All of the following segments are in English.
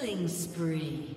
Killing spree.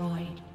Destroyed.